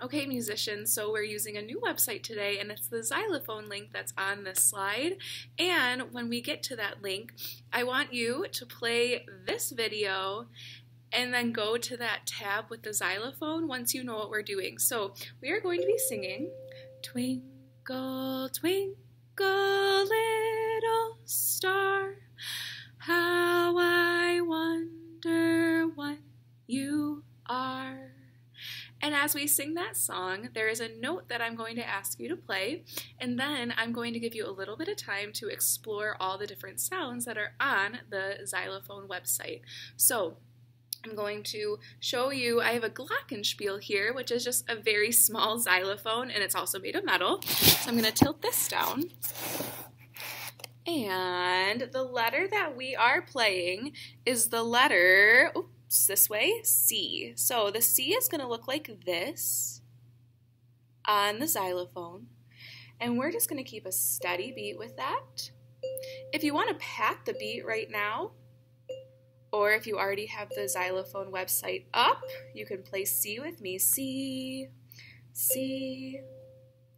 Okay, musicians, so we're using a new website today, and it's the xylophone link that's on this slide. And when we get to that link, I want you to play this video and then go to that tab with the xylophone once you know what we're doing. So we are going to be singing Twinkle, twinkle, And as we sing that song, there is a note that I'm going to ask you to play, and then I'm going to give you a little bit of time to explore all the different sounds that are on the xylophone website. So, I'm going to show you, I have a glockenspiel here, which is just a very small xylophone, and it's also made of metal. So I'm going to tilt this down. And the letter that we are playing is the letter, oops, this way, C. So the C is going to look like this on the xylophone. And we're just going to keep a steady beat with that. If you want to pat the beat right now, or if you already have the xylophone website up, you can play C with me. C, C,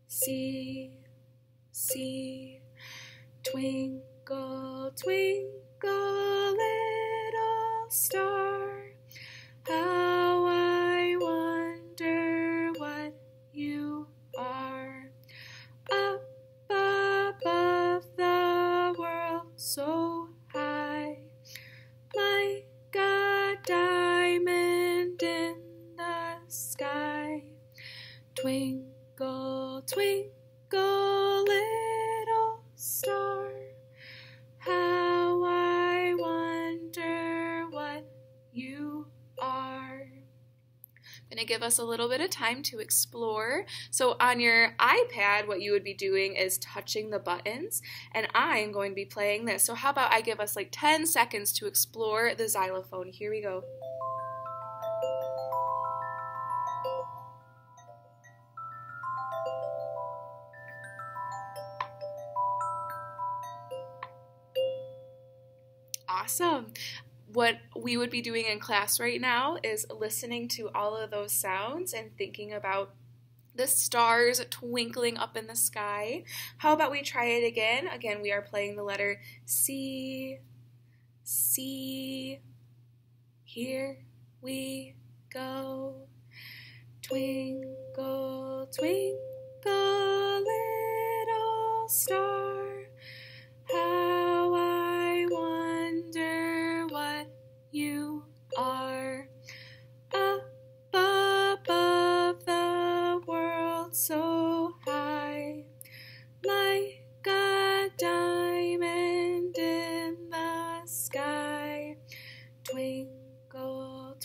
C, C. Twinkle, twinkle, little star. Twinkle, twinkle, little star. How I wonder what you are. I'm going to give us a little bit of time to explore. So on your iPad, what you would be doing is touching the buttons, and I'm going to be playing this. So how about I give us like 10 seconds to explore the xylophone. Here we go. Awesome what we would be doing in class right now is listening to all of those sounds and thinking about the stars twinkling up in the sky. How about we try it again? Again, we are playing the letter C, C. Here we go. Twinkle, twinkle,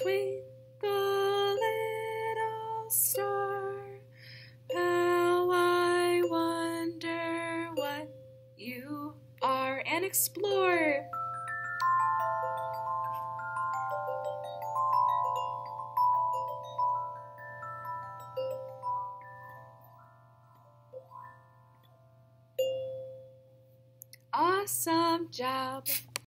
Twinkle, little star. How I wonder what you are and explore. Awesome job.